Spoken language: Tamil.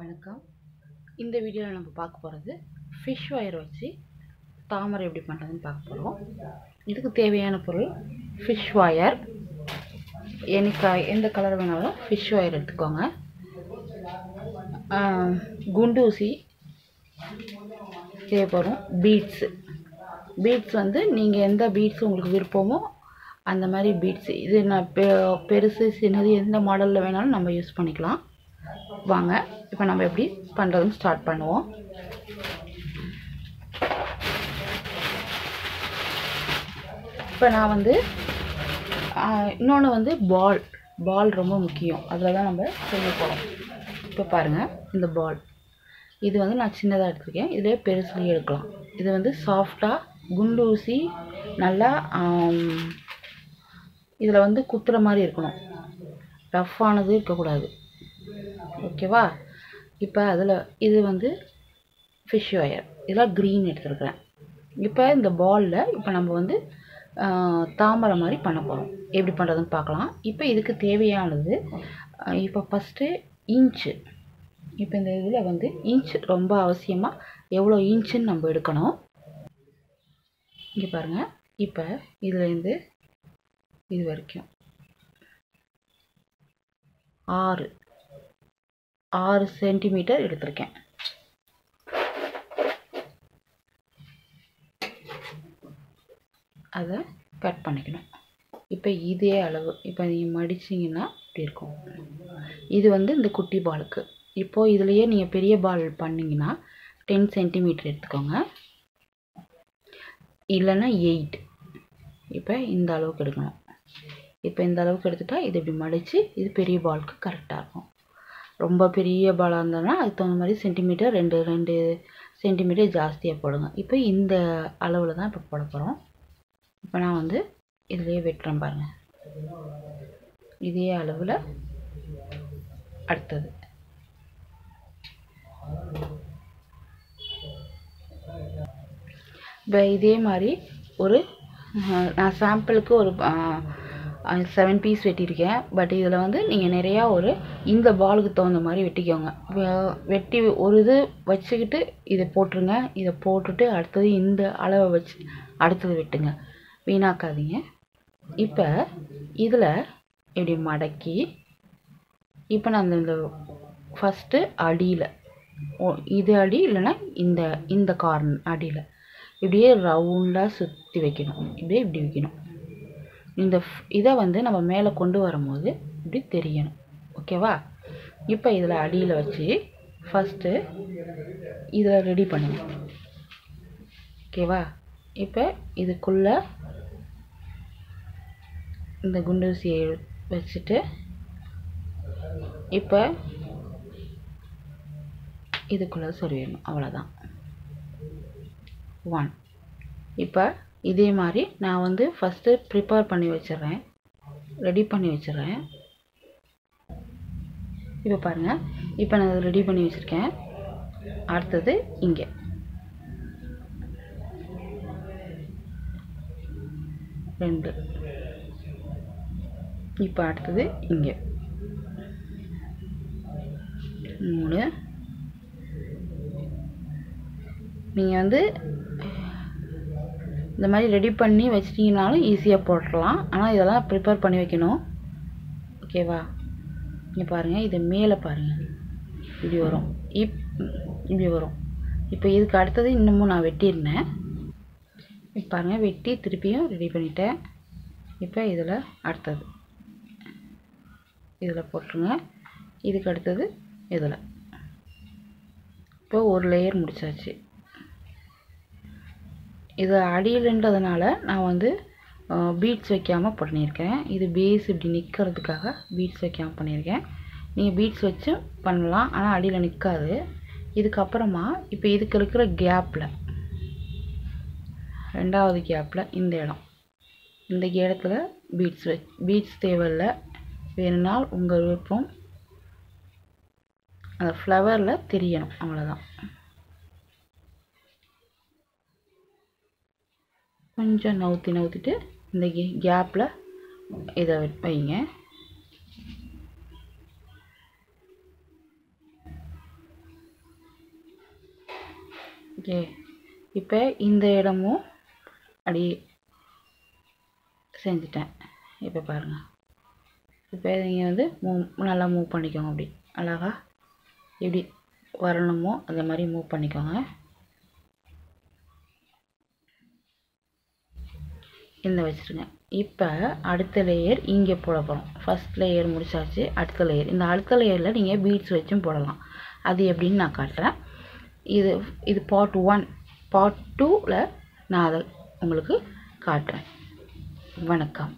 வணக்கம். இந்த வீடியோவில் நம்ம பார்க்க போகிறது ஃபிஷ் ஒயர் வச்சு தாமரை எப்படி பண்ணுறதுன்னு பார்க்க போகிறோம் இதுக்கு தேவையான பொருள் ஃபிஷ் ஒயர் எனக்கு எந்த கலர் வேணாலும் ஃபிஷ் ஒயர் எடுத்துக்கோங்க. குண்டூசி தேவைப்படும். பீட்ஸு பீட்ஸ் வந்து நீங்கள் எந்த பீட்ஸ் உங்களுக்கு விருப்பமோ அந்த மாதிரி பீட்ஸ் இது நான் பெ பெருசு சின்னது எந்த மாடலில் வேணாலும் நம்ம யூஸ் பண்ணிக்கலாம். வாங்க. இப்போ நம்ம எப்படி பண்ணுறதுன்னு ஸ்டார்ட் பண்ணுவோம். இப்போ நான் வந்து இன்னொன்று வந்து பால் பால் ரொம்ப முக்கியம். அதில் தான் நம்ம செய்ய போகிறோம் இப்போ பாருங்கள் இந்த பால் இது வந்து நான் சின்னதாக எடுத்திருக்கேன். இதிலே பெருசுலேயே எடுக்கலாம். இது வந்து சாஃப்டாக குண்டு ஊசி நல்லா இதில் வந்து குத்துற மாதிரி இருக்கணும். ரஃப்பானது இருக்கக்கூடாது. ஓகேவா இப்போ அதில் இது வந்து ஃபிஷ் ஒயர் இதெல்லாம் க்ரீன் எடுத்துருக்குறேன். இப்போ இந்த பாலில் இப்போ நம்ம வந்து தாமரை மாதிரி பண்ண போகிறோம் எப்படி பண்ணுறதுன்னு பார்க்கலாம் இப்போ இதுக்கு தேவையானது இப்போ ஃபஸ்ட்டு இன்ச்சு இப்போ இந்த இதில் வந்து இன்ச் ரொம்ப அவசியமாக எவ்வளோ இன்ச்சுன்னு நம்ம எடுக்கணும். இங்கே பாருங்கள் இப்போ இதுலேருந்து இது வரைக்கும். ஆறு. ஆறு சென்டிமீட்டர் எடுத்திருக்கேன். அதை கட் பண்ணிக்கணும். இப்போ இதே அளவு இப்போ நீங்கள் மடிச்சிங்கன்னா இப்படி இருக்கும். இது வந்து இந்த குட்டி பாலுக்கு இப்போது இதுலேயே நீங்கள் பெரிய பால் பண்ணிங்கன்னா டென் சென்டிமீட்டர் எடுத்துக்கோங்க. இல்லைன்னா எயிட் இப்போ இந்த அளவுக்கு எடுக்கணும். இப்போ இந்த அளவுக்கு எடுத்துட்டால் இது இப்படி மடித்து இது பெரிய பாலுக்கு கரெக்டாக இருக்கும். ரொம்ப பெரிய பாலாக இருந்ததுன்னா அதுக்கு தகுந்த மாதிரி சென்டிமீட்டர் ரெண்டு ரெண்டு சென்டிமீட்டர் ஜாஸ்தியாக போடுங்க. இப்போ இந்த அளவில் தான் இப்போ போட போகிறோம் இப்போ நான் வந்து இதுலேயே வெட்டுறேன் பாருங்கள் இதே அளவில் அடுத்தது. இப்போ இதே மாதிரி ஒரு நான் சாம்பிளுக்கு ஒரு செவன் பீஸ் வெட்டியிருக்கேன். பட் இதில் வந்து நீங்கள் நிறையா ஒரு இந்த பாலுக்கு தகுந்த மாதிரி வெட்டிக்கோங்க. வெ- வெட்டி ஒரு இது வச்சுக்கிட்டு இதை போட்டுருங்க. இதை போட்டுட்டு அடுத்தது இந்த அளவை வச்சு அடுத்தது வெட்டுங்க. வீணாக்காதீங்க. இப்போ இதில் இப்படி மடக்கி இப்போ நான் இந்த- இந்த ஃபஸ்ட்டு அடியில் ஓ இது அடி இல்லைன்னா இந்த இந்த கார்ன் அடியில். இப்படியே ரவுண்டாக சுற்றி வைக்கணும். இப்படியே இப்படி வைக்கணும். இந்த இதை வந்து நம்ம மேலே கொண்டு வரும்போது இப்படி தெரியணும். ஓகேவா? இப்போ இதில் அடியில் வச்சு ஃபஸ்ட்டு இதில் ரெடி பண்ணணும் ஓகேவா? இப்போ இதுக்குள்ளே இந்த குண்டூசியை வச்சுட்டு இப்போ இதுக்குள்ளே சொல்லிடணும் அவ்வளோதான் ஒன் இப்போ இதே மாதிரி நான் வந்து ஃபஸ்ட்டு ப்ரிப்பேர் பண்ணி வச்சிடுறேன். ரெடி பண்ணி வச்சிடுறேன். இப்போ பாருங்கள் இப்போ நான் ரெடி பண்ணி வச்சுருக்கேன். அடுத்தது இங்கே. ரெண்டு. இப்போ அடுத்தது இங்கே. மூணு. நீங்கள் வந்து இந்த மாதிரி ரெடி பண்ணி வச்சிட்டிங்கனாலும் ஈஸியாக போட்டுடலாம் ஆனால் இதெல்லாம் ப்ரிப்பேர் பண்ணி வைக்கணும். ஓகேவா இங்கே பாருங்கள் இது மேலே பாருங்கள் இப்படி வரும். இப் இப்படி வரும். இப்போ இதுக்கு அடுத்தது இன்னமும் நான் வெட்டியிருந்தேன். இப்போ பாருங்கள் வெட்டி திருப்பியும் ரெடி பண்ணிட்டேன். இப்போ இதில் அடுத்தது. இதில் போட்டுருங்க. இதுக்கு அடுத்தது இதில். இப்போ ஒரு லேயர் முடிச்சாச்சு. இது அடியிலன்றதுனால நான் வந்து பீட்ஸ் வைக்காமல் பண்ணியிருக்கேன். இது பேஸ் இப்படி நிற்கிறதுக்காக பீட்ஸ் வைக்காமல் பண்ணியிருக்கேன். நீங்கள் பீட்ஸ் வச்சு பண்ணலாம் ஆனால் அடியில் நிற்காது இதுக்கப்புறமா இப்போ இதுக்கு இருக்கிற கேப்பில் ரெண்டாவது கேப்பில் இந்த இடம். இந்த இடத்துல பீட்ஸ் வச் பீட்ஸ் தேவையில்லை. வேணுனால் உங்கள் விருப்பம் அந்த ஃப்ளவரில் தெரியணும் அவ்வளோதான் கொஞ்சம் நவுத்தி நவுத்திட்டு இந்த கேப்பில் இதை வைங்க. ஓகே. இப்போ இந்த இடமும் அப்படி செஞ்சுட்டேன். இப்போ பாருங்கள் இப்போ நீங்கள் வந்து மூவ் நல்லா மூவ் பண்ணிக்கோங்க அப்படி. அழகா எப்படி வரணுமோ அந்த மாதிரி மூவ் பண்ணிக்கோங்க. இந்த வச்சுருங்க. இப்போ அடுத்த லேயர் இங்கே போட போகிறோம். ஃபஸ்ட் லேயர் முடிச்சாச்சு அடுத்த லேயர் இந்த அடுத்த லேயரில் நீங்கள் பீட்ஸ் வச்சும் போடலாம். அது எப்படின்னு நான் காட்டுறேன். இது இது பார்ட் ஒன் பார்ட் டூவில் நான் அதை உங்களுக்கு காட்டுறேன். வணக்கம்.